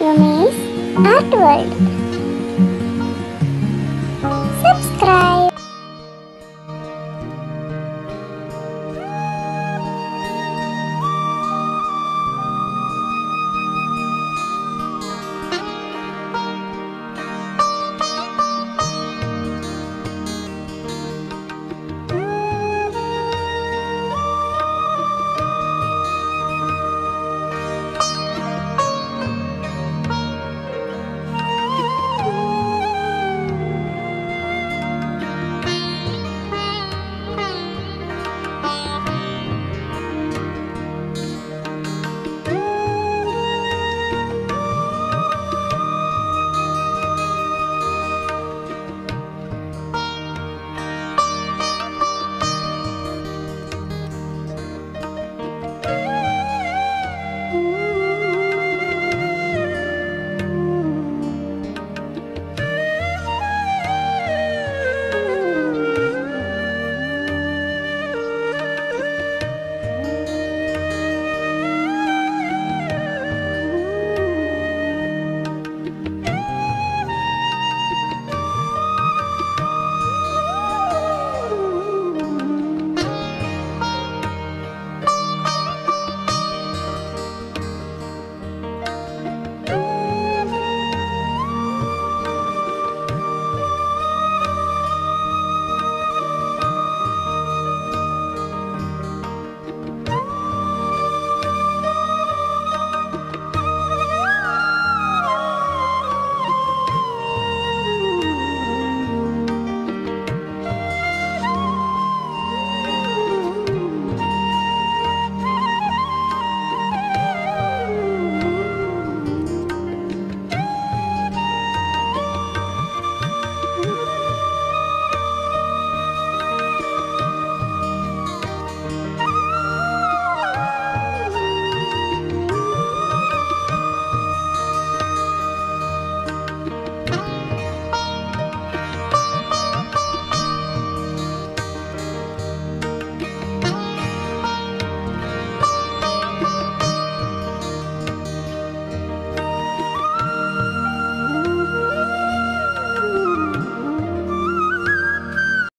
your name is Edward.